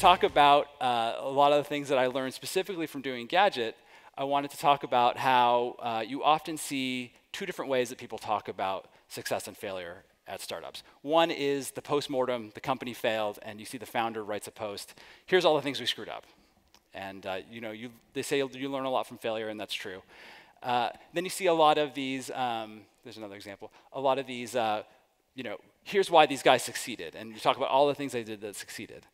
talk about uh, a lot of the things that I learned specifically from doing gdgt, I wanted to talk about how uh, you often see two different ways that people talk about success and failure at startups. One is the postmortem, the company failed, and you see the founder writes a post, here's all the things we screwed up. And uh, you know, you, they say you learn a lot from failure, and that's true. Uh, then you see a lot of these, um, there's another example, a lot of these, uh, you know, here's why these guys succeeded. And you talk about all the things they did that succeeded.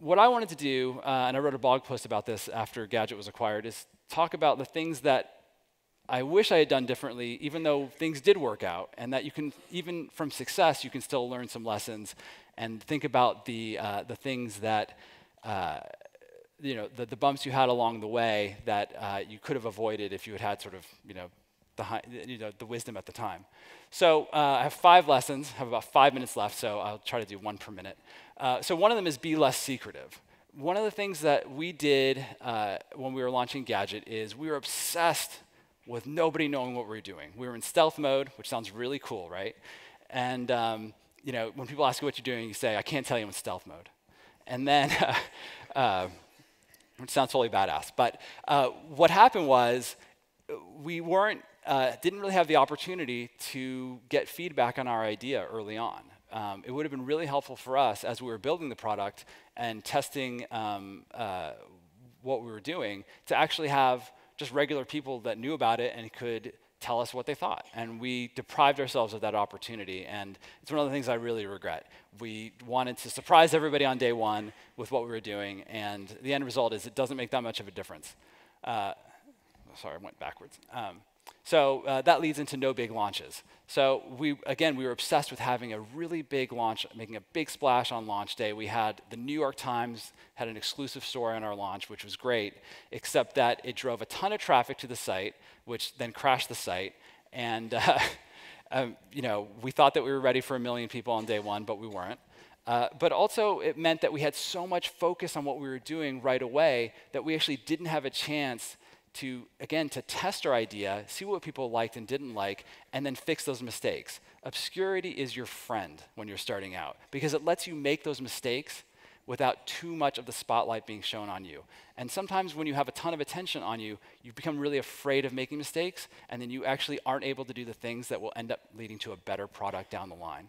What I wanted to do, uh, and I wrote a blog post about this after gdgt was acquired, is talk about the things that I wish I had done differently, even though things did work out, and that you can, even from success, you can still learn some lessons and think about the, uh, the things that, uh, you know, the, the bumps you had along the way that uh, you could have avoided if you had had sort of, you know, the, you know, the wisdom at the time. So uh, I have five lessons, I have about five minutes left, so I'll try to do one per minute. Uh, so one of them is be less secretive. One of the things that we did uh, when we were launching gdgt is we were obsessed with nobody knowing what we were doing. We were in stealth mode, which sounds really cool, right? And um, you know, when people ask you what you're doing, you say, I can't tell you I'm in stealth mode. And then, uh, which sounds totally badass. But uh, what happened was we weren't uh, didn't really have the opportunity to get feedback on our idea early on. Um, it would have been really helpful for us as we were building the product and testing um, uh, what we were doing to actually have just regular people that knew about it and could tell us what they thought. And we deprived ourselves of that opportunity. And it's one of the things I really regret. We wanted to surprise everybody on day one with what we were doing. And the end result is it doesn't make that much of a difference. Uh, sorry, I went backwards. Um, so uh, that leads into no big launches. So we, again, we were obsessed with having a really big launch, making a big splash on launch day. We had the New York Times had an exclusive story on our launch, which was great, except that it drove a ton of traffic to the site, which then crashed the site. And uh, um, you know, we thought that we were ready for a million people on day one, but we weren't. Uh, but also, it meant that we had so much focus on what we were doing right away that we actually didn't have a chance to, again, to test our idea, see what people liked and didn't like, and then fix those mistakes. Obscurity is your friend when you're starting out because it lets you make those mistakes without too much of the spotlight being shown on you. And sometimes when you have a ton of attention on you, you become really afraid of making mistakes, and then you actually aren't able to do the things that will end up leading to a better product down the line.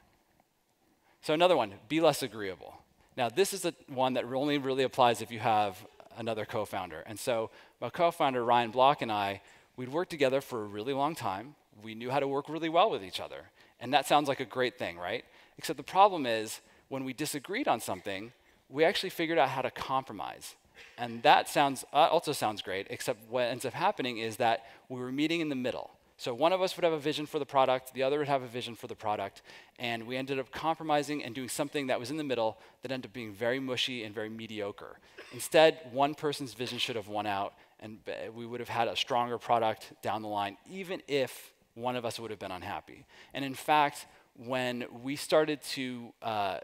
So, another one be less agreeable. Now, this is the one that only really applies if you have another co founder. And so, my co founder, Ryan Block, and I, we'd worked together for a really long time. We knew how to work really well with each other. And that sounds like a great thing, right? Except the problem is, when we disagreed on something, we actually figured out how to compromise. And that sounds, uh, also sounds great, except what ends up happening is that we were meeting in the middle. So one of us would have a vision for the product, the other would have a vision for the product, and we ended up compromising and doing something that was in the middle that ended up being very mushy and very mediocre. Instead, one person's vision should have won out, and we would have had a stronger product down the line, even if one of us would have been unhappy. And in fact, when we started to, uh,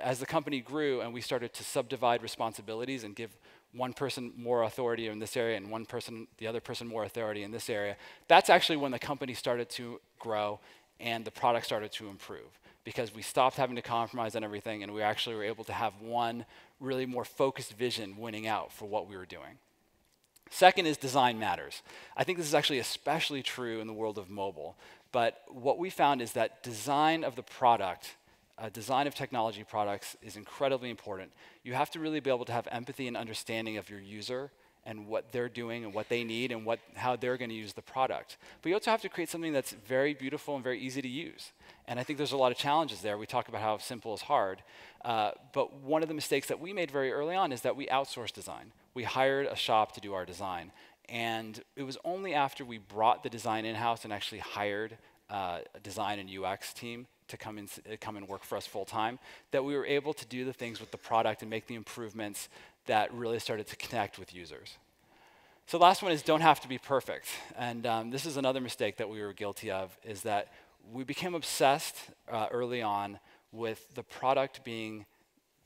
as the company grew and we started to subdivide responsibilities and give one person more authority in this area and one person, the other person more authority in this area. That's actually when the company started to grow and the product started to improve because we stopped having to compromise on everything and we actually were able to have one really more focused vision winning out for what we were doing. Second is design matters. I think this is actually especially true in the world of mobile. But what we found is that design of the product uh, design of technology products is incredibly important. You have to really be able to have empathy and understanding of your user and what they're doing and what they need and what, how they're going to use the product. But you also have to create something that's very beautiful and very easy to use. And I think there's a lot of challenges there. We talk about how simple is hard. Uh, but one of the mistakes that we made very early on is that we outsourced design. We hired a shop to do our design. And it was only after we brought the design in-house and actually hired uh, design and UX team to come, in, uh, come and work for us full time, that we were able to do the things with the product and make the improvements that really started to connect with users. So last one is don't have to be perfect. And um, this is another mistake that we were guilty of, is that we became obsessed uh, early on with the product being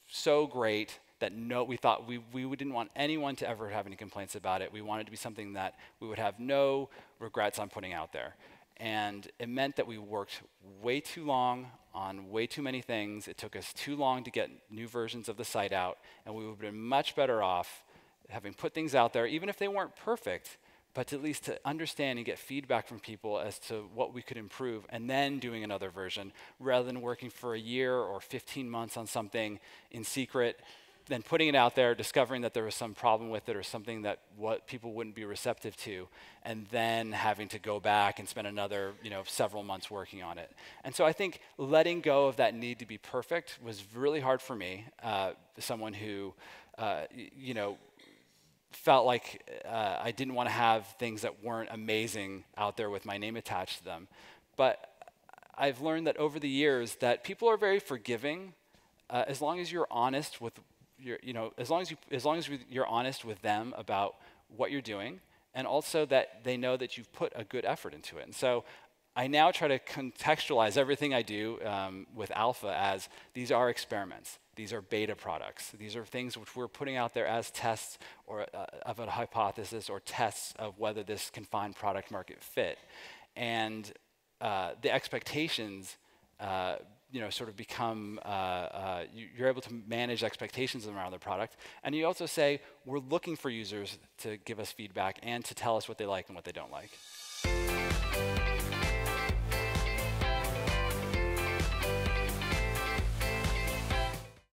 so great that no, we thought we, we didn't want anyone to ever have any complaints about it. We wanted to be something that we would have no regrets on putting out there. And it meant that we worked way too long on way too many things. It took us too long to get new versions of the site out, and we would have been much better off having put things out there, even if they weren't perfect, but at least to understand and get feedback from people as to what we could improve, and then doing another version, rather than working for a year or 15 months on something in secret then putting it out there, discovering that there was some problem with it or something that what people wouldn't be receptive to, and then having to go back and spend another you know several months working on it. And so I think letting go of that need to be perfect was really hard for me, uh, someone who uh, you know felt like uh, I didn't want to have things that weren't amazing out there with my name attached to them. But I've learned that over the years that people are very forgiving uh, as long as you're honest with you're, you know, as long as you, as long as you're honest with them about what you're doing, and also that they know that you've put a good effort into it. And so I now try to contextualize everything I do um, with Alpha as these are experiments. These are beta products. These are things which we're putting out there as tests or uh, of a hypothesis or tests of whether this can find product market fit. And uh, the expectations uh, you know, sort of become, uh, uh, you, are able to manage expectations around the product. And you also say, we're looking for users to give us feedback and to tell us what they like and what they don't like.